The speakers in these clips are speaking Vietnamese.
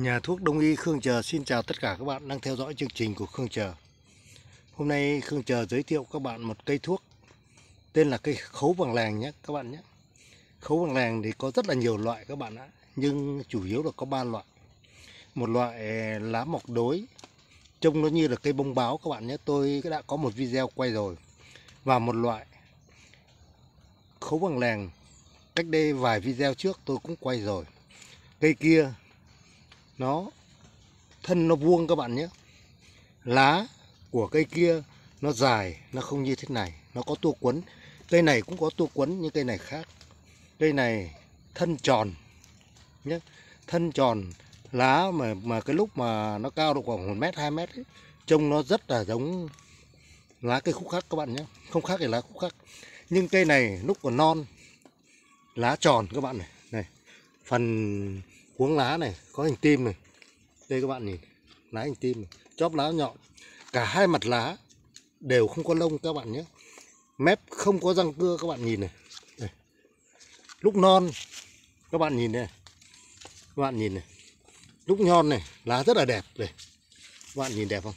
Nhà thuốc Đông y Khương Chờ xin chào tất cả các bạn đang theo dõi chương trình của Khương Chờ. Hôm nay Khương Chờ giới thiệu các bạn một cây thuốc tên là cây khấu bằng làng nhé các bạn nhé. Khấu bằng làng thì có rất là nhiều loại các bạn ạ, nhưng chủ yếu là có ba loại. Một loại ờ, lá mọc đối, trông nó như là cây bông báo các bạn nhé. Tôi đã có một video quay rồi. Và một loại khấu bằng làng cách đây vài video trước tôi cũng quay rồi. Cây kia nó thân nó vuông các bạn nhé. Lá của cây kia nó dài nó không như thế này. Nó có tua quấn. Cây này cũng có tua quấn như cây này khác. Cây này thân tròn nhé. Thân tròn lá mà mà cái lúc mà nó cao độ khoảng một mét hai mét ấy, trông nó rất là giống lá cây khúc khắc các bạn nhé. Không khác thì lá khúc khắc nhưng cây này lúc còn non lá tròn các bạn này. Này phần cuống lá này có hình tim này. Đây các bạn nhìn lá hình tim này. chóp lá nhọn cả hai mặt lá đều không có lông các bạn nhé. Mép không có răng cưa các bạn nhìn này, đây. lúc non các bạn nhìn này. Các bạn nhìn này. Lúc nhon này lá rất là đẹp đây các bạn nhìn đẹp không?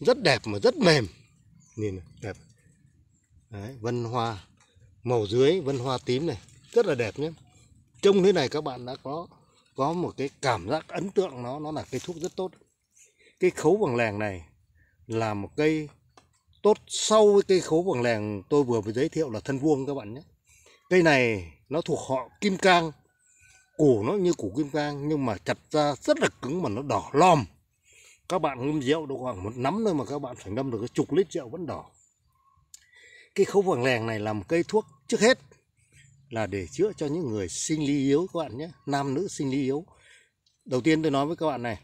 Rất đẹp mà rất mềm. Nhìn này, đẹp. Đấy, vân hoa màu dưới vân hoa tím này. Rất là đẹp nhé. Trông thế này các bạn đã có có một cái cảm giác ấn tượng, nó nó là cây thuốc rất tốt. Cây khấu bằng làng này là một cây tốt sau với cây khấu bằng làng tôi vừa mới giới thiệu là thân vuông các bạn nhé. Cây này nó thuộc họ kim cang củ nó như củ kim cang nhưng mà chặt ra rất là cứng mà nó đỏ lòm. Các bạn ngâm rượu được khoảng một nắm thôi mà các bạn phải ngâm được cái chục lít rượu vẫn đỏ. Cây khấu vàng lèng này là một cây thuốc trước hết là để chữa cho những người sinh lý yếu các bạn nhé nam nữ sinh lý yếu. Đầu tiên tôi nói với các bạn này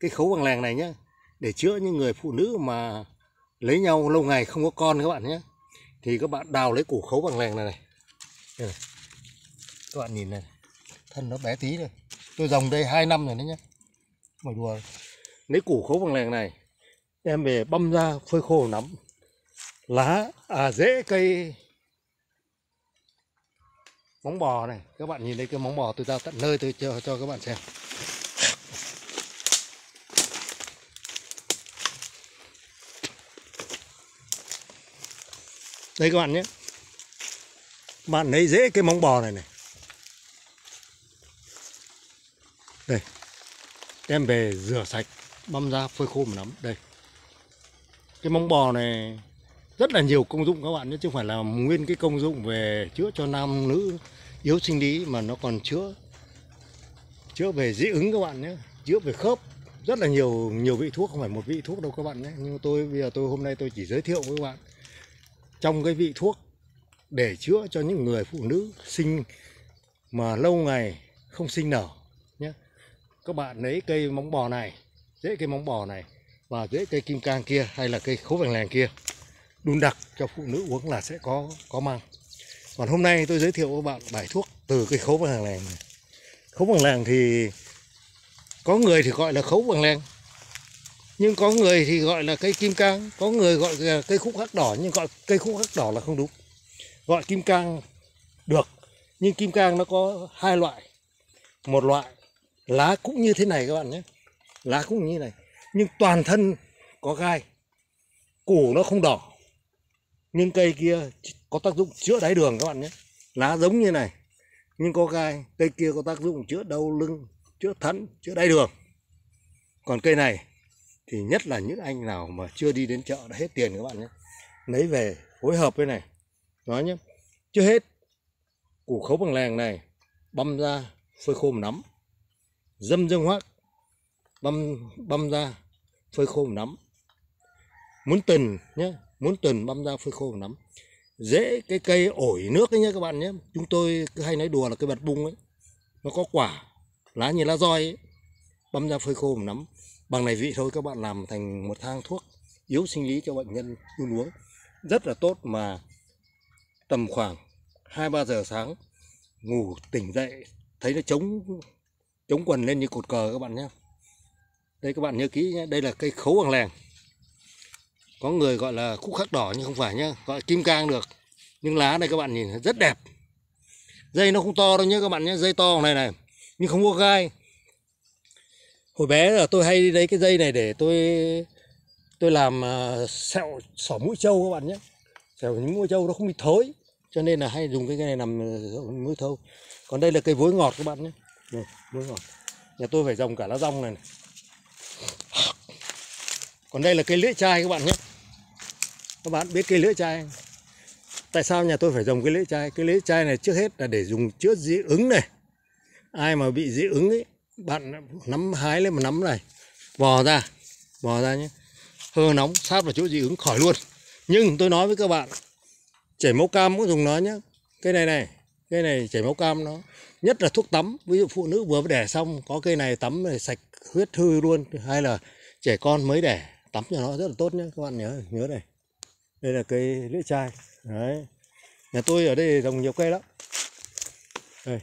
cái khấu bằng làng này nhé để chữa những người phụ nữ mà lấy nhau lâu ngày không có con các bạn nhé thì các bạn đào lấy củ khấu bằng làng này này, đây này. các bạn nhìn này thân nó bé tí rồi tôi dòng đây hai năm rồi đấy nhé. Mà đùa lấy củ khấu bằng làng này đem về băm ra phơi khô nắm lá à rễ cây móng bò này. Các bạn nhìn thấy cái móng bò tôi ra tận nơi tôi cho cho các bạn xem. Đây các bạn nhé. Bạn lấy dễ cái móng bò này này. Đây. Đem về rửa sạch, băm ra phơi khô một nắm. Đây. Cái móng bò này rất là nhiều công dụng các bạn nhé, chứ không phải là nguyên cái công dụng về chữa cho nam nữ yếu sinh lý mà nó còn chữa chữa về dị ứng các bạn nhé, chữa về khớp. Rất là nhiều nhiều vị thuốc, không phải một vị thuốc đâu các bạn nhé. Nhưng tôi, bây giờ tôi, hôm nay tôi chỉ giới thiệu với các bạn trong cái vị thuốc để chữa cho những người phụ nữ sinh mà lâu ngày không sinh nở nhé. Các bạn lấy cây móng bò này dễ cây móng bò này và dễ cây kim cang kia hay là cây khố vàng làng kia đun đặc cho phụ nữ uống là sẽ có có mang. Còn hôm nay tôi giới thiệu với bạn bài thuốc từ cây khấu bằng làng này. Khấu bằng làng thì có người thì gọi là khấu bằng làng, nhưng có người thì gọi là cây kim cang, có người gọi là cây khúc hắc đỏ, nhưng gọi cây khúc hắc đỏ là không đúng. Gọi kim cang được, nhưng kim cang nó có hai loại. Một loại lá cũng như thế này các bạn nhé. Lá cũng như thế này, nhưng toàn thân có gai, củ nó không đỏ nhưng cây kia có tác dụng chữa đáy đường các bạn nhé. Lá giống như này, nhưng có gai, cây kia có tác dụng chữa đau lưng, chữa thận, chữa đáy đường. Còn cây này thì nhất là những anh nào mà chưa đi đến chợ đã hết tiền các bạn nhé. Lấy về phối hợp với này. Nói nhé. Chưa hết, củ khấu bằng làng này băm ra phơi khô một nắm dâm dương hoác, băm băm ra phơi khô một nắm muốn tần nhé muốn tuần băm ra phơi khô một nắm. Dễ cái cây ổi nước ấy nhé các bạn nhé. Chúng tôi cứ hay nói đùa là cây bật bung ấy. Nó có quả, lá như lá roi ấy. băm ra phơi khô một nắm. Bằng này vị thôi, các bạn làm thành một thang thuốc yếu sinh lý cho bệnh nhân uống uống. Rất là tốt mà tầm khoảng hai ba giờ sáng ngủ tỉnh dậy, thấy nó chống chống quần lên như cột cờ các bạn nhé đây các bạn nhớ kỹ nhé đây là cây khấu bằng lèng có người gọi là khúc khắc đỏ nhưng không phải nhá gọi kim cang được. Nhưng lá này các bạn nhìn rất đẹp. Dây nó không to đâu nhé các bạn nhé dây to này này nhưng không có gai. Hồi bé là tôi hay lấy cái dây này để tôi tôi làm uh, sẹo sỏ mũi trâu các bạn nhé sẹo những mũi trâu nó không bị thối cho nên là hay dùng cái, cái này làm ờ, mũi thâu còn đây là cây vối ngọt các bạn nhé này, vối ngọt. Nhà tôi phải trồng cả lá rong này, này. Còn đây là cây lưỡi chai các bạn nhé các bạn biết cây lưỡi chai tại sao nhà tôi phải trồng cái lưỡi chai? Cái lưỡi chai này trước hết là để dùng chữa dị ứng này. Ai mà bị dị ứng ấy, bạn nắm hái lên một nắm này. Vò ra vò ra nhé. Hơ nóng, sát vào chỗ dị ứng khỏi luôn. Nhưng tôi nói với các bạn, chảy máu cam cũng dùng nó nhé. Cây này này cây này chảy máu cam nó, nhất là thuốc tắm. Ví dụ phụ nữ vừa mới đẻ xong, có cây này tắm này sạch huyết hư luôn, hay là trẻ con mới đẻ, tắm cho nó rất là tốt nhé. Các bạn nhớ nhớ này đây là cây lưỡi chai. Đấy. Nhà tôi ở đây trồng nhiều cây lắm. Đây.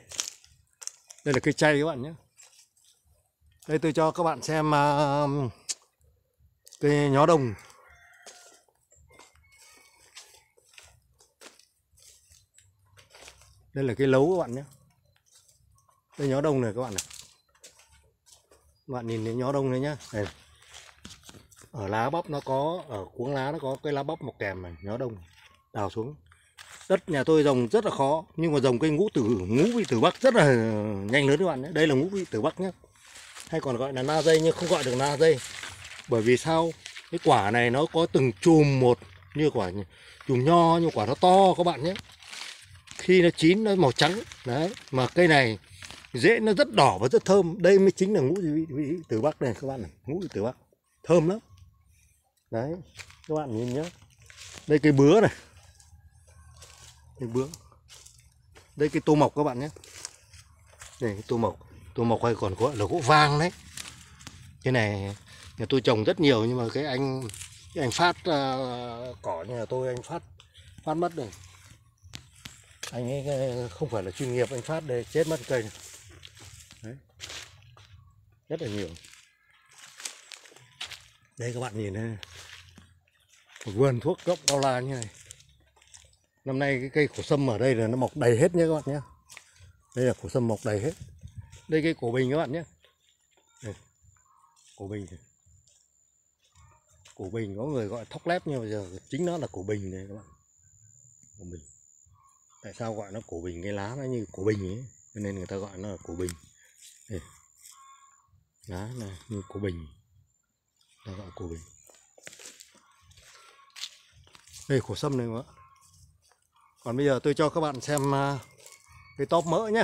Đây là cây chay các bạn nhé. Đây tôi cho các bạn xem uh, cây nhó đồng. Đây là cây lấu các bạn nhé. Đây nhó đồng này các bạn này. Các bạn nhìn thấy nhó đồng này nhá. Đây ở lá bắp nó có ở cuống lá nó có cái lá bắp mọc kèm này nhó đông đào xuống. Đất nhà tôi trồng rất là khó nhưng mà trồng cây ngũ tử ngũ vị tử bắc rất là nhanh lớn các bạn nhé. Đây là ngũ vị tử bắc nhé. Hay còn gọi là na dây nhưng không gọi được na dây. Bởi vì sao? Cái quả này nó có từng chùm một như quả chùm nho nhưng quả nó to các bạn nhé. Khi nó chín nó màu trắng đấy mà cây này rễ nó rất đỏ và rất thơm. Đây mới chính là ngũ vị, vị bắc này các bạn này ngũ vị tử bắc. Thơm lắm đấy các bạn nhìn nhé đây cây bứa này. Cây bứa. Đây cái tô mộc các bạn nhé. Đây cái tô mộc. Tô mộc hay còn gọi là gỗ vang đấy. Cái này nhà tôi trồng rất nhiều nhưng mà cái anh cái anh phát uh, cỏ nhà tôi anh phát phát mất rồi. Anh ấy không phải là chuyên nghiệp anh phát để chết mất cây. Này. Đấy. rất là nhiều. Đây các bạn nhìn đây một vườn thuốc gốc bao la như này. Năm nay cái cây cổ sâm ở đây là nó mọc đầy hết nhé các bạn nhé. Đây là cổ sâm mọc đầy hết. Đây cây cổ bình các bạn nhé. Đây. cổ bình này. cổ bình có người gọi thóc lép nhưng mà giờ chính nó là cổ bình này các bạn. Cổ bình. Tại sao gọi nó cổ bình cái lá nó như cổ bình ấy? Cho nên người ta gọi nó là cổ bình. Đây. lá là như cổ bình. Ta gọi cổ bình đây khổ sâm này mà còn bây giờ tôi cho các bạn xem à, cái tóp mỡ nhá.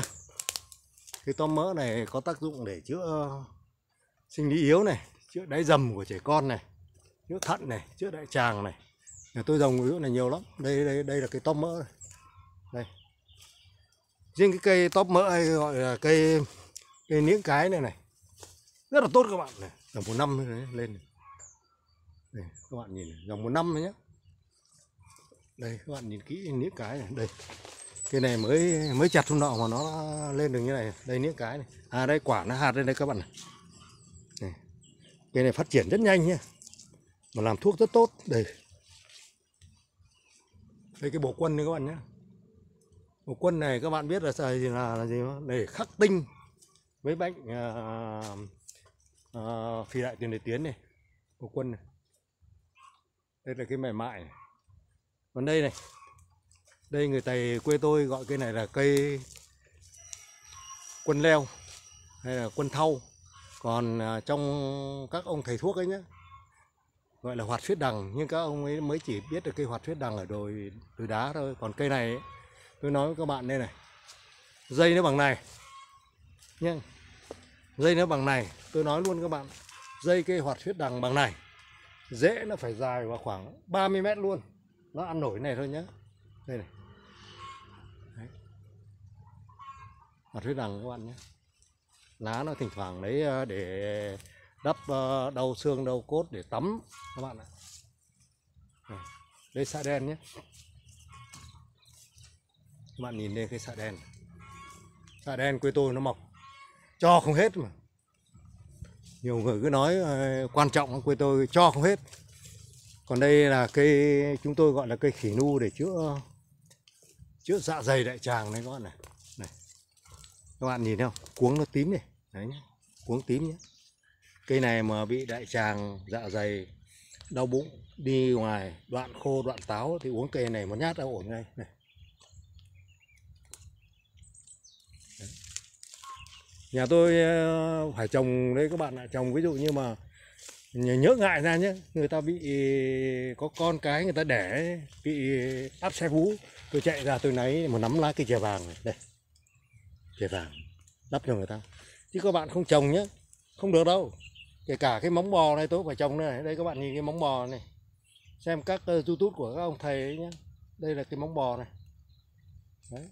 Cái tóp mỡ này có tác dụng để chữa sinh lý yếu này chữa đáy dầm của trẻ con này chữa thận này chữa đại tràng này. Nhà tôi trồng cái này nhiều lắm. Đây đây đây là cái tóp mỡ này. Đây. Riêng cái cây tóp mỡ hay gọi là cây cây niếng cái này này rất là tốt các bạn này. Là một năm lên này. đây các bạn nhìn này, dòng một năm này nhé đây các bạn nhìn kỹ những cái này. Đây cái này mới mới chặt hôm nọ mà nó lên được như này. Đây những cái này. À đây quả nó hạt lên đây các bạn này, này. cây này phát triển rất nhanh nhé mà làm thuốc rất tốt. Đây. Đây cái bộ quân này các bạn nhé bộ quân này các bạn biết là gì là, là gì không? để khắc tinh với bệnh uh, à, uh, à, phi đại tiền đề tiến này. Bộ quân này. Đây là cái mẻ mại này còn đây này. Đây người tày quê tôi gọi cây này là cây quân leo hay là quân thau. Còn à, trong các ông thầy thuốc ấy nhé gọi là hoạt huyết đằng nhưng các ông ấy mới chỉ biết được cây hoạt huyết đằng ở đồi đồi đá thôi. Còn cây này ấy, tôi nói với các bạn đây này. Dây nó bằng này nhá, dây nó bằng này tôi nói luôn các bạn dây cây hoạt huyết đằng bằng này dễ nó phải dài vào khoảng 30 mét luôn nó ăn nổi này thôi nhé đây này. Đấy. hoạt huyết đằng các bạn nhé lá nó thỉnh thoảng lấy ờ, để đắp ờ, đầu xương đầu cốt để tắm các bạn ạ. Đây. Xạ đen nhé các bạn nhìn lên cái xạ đen. Xạ đen quê tôi nó mọc. Cho không hết mà. Nhiều người cứ nói ờ, quan trọng quê tôi cho không hết còn đây là cây, chúng tôi gọi là cây khỉ nu để chữa chữa dạ dày đại tràng này các bạn này. Này, các bạn nhìn thấy không? Cuống nó tím này. Đấy nhá, cuống tím nhé cây này mà bị đại tràng dạ dày, đau bụng, đi ngoài, đoạn khô, đoạn táo thì uống cây này một nhát đã ổn ngay. Này. Nhà tôi ờ, phải trồng đấy các bạn ạ. Trồng ví dụ như mà nhớ ngại ra nhé người ta bị có con cái người ta đẻ bị áp xe vú tôi chạy ra tôi lấy một nắm lá cây chè vàng này. Đây. Chè vàng đắp cho người ta. Chứ các bạn không trồng nhé không được đâu. Kể cả cái móng bò này tôi phải trồng này. Đây các bạn nhìn cái móng bò này. Xem các uh, youtube của các ông thầy ấy nhé đây là cái móng bò này. Đấy.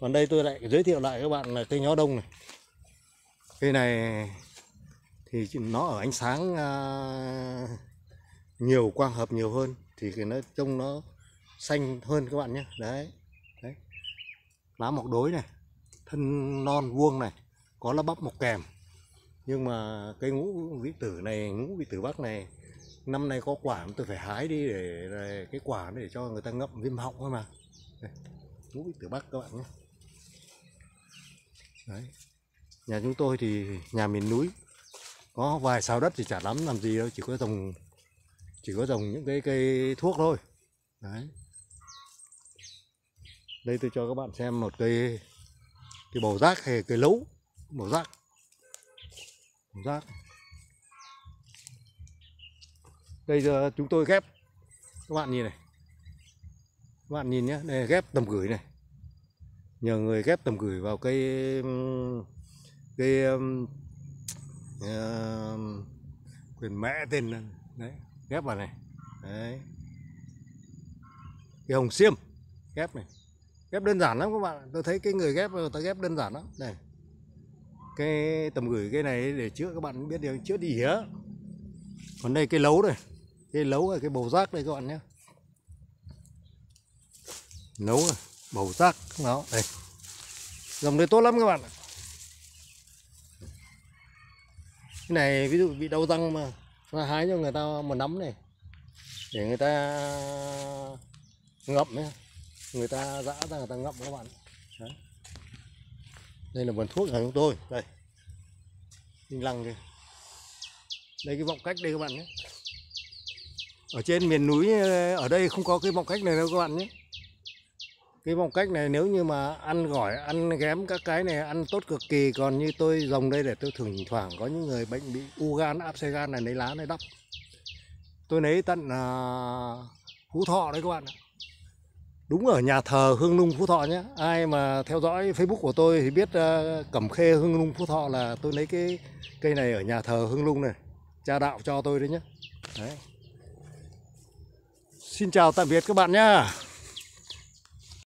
Còn đây tôi lại giới thiệu lại các bạn là cây nhó đông này. Cây này thì nó ở ánh sáng uh, nhiều quang hợp nhiều hơn thì cái nó trông nó xanh hơn các bạn nhé. Đấy đấy. Lá mọc đối này thân non vuông này có lá bắp mọc kèm. Nhưng mà cây ngũ vị tử này ngũ vị tử bắc này năm nay có quả tôi phải hái đi để, để cái quả để cho người ta ngậm viêm họng thôi mà. Đây, ngũ vị tử bắc các bạn nhé. Đấy. Nhà chúng tôi thì nhà miền núi có vài sao đất thì chả lắm, làm gì đâu, chỉ có trồng chỉ có trồng những cái cây thuốc thôi. Đấy. Đây tôi cho các bạn xem một cây, cái bầu rác hay cây lấu, bầu rác. Bầu rác. Đây giờ chúng tôi ghép. Các bạn nhìn này. Các bạn nhìn nhé, đây ghép tầm gửi này. Nhờ người ghép tầm gửi vào cây cây um, uh, quyền mẹ tên đấy ghép vào này. Đấy. Cái hồng xiêm ghép này. Ghép đơn giản lắm các bạn tôi thấy cái người ghép người ta ghép đơn giản lắm. Đây. Cái tầm gửi cái này để chữa các bạn biết điều chữa đi hía còn đây cái lấu này cái lấu là cái bầu rác đây các bạn nhé. Nấu bầu rác nó đây. Dòng đây tốt lắm các bạn cái này ví dụ bị đau răng mà, nó hái cho người ta một nắm này, để người ta ngậm nhé người ta dã ra người ta ngậm các bạn. Đấy. đây là vườn thuốc của chúng tôi. Đây. Đinh lăng kìa. Đây cái vọng cách đây các bạn nhé. Ở trên miền núi ờ, ở đây không có cái vọng cách này đâu các bạn nhé cái vọng cách này nếu như mà ăn gỏi ăn ghém các cái này ăn tốt cực kỳ còn như tôi dòng đây để tôi thỉnh thoảng có những người bệnh bị u gan áp xe gan này lấy lá này đắp. Tôi lấy tận uh, phú thọ đấy các bạn ạ. Đúng ở nhà thờ Hương Nung Phú Thọ nhé ai mà theo dõi Facebook của tôi thì biết uh, Cẩm Khê Hương Nung Phú Thọ là tôi lấy cái cây này ở nhà thờ Hương Nung này. Cha đạo cho tôi đấy nhé đấy. Xin chào tạm biệt các bạn nhé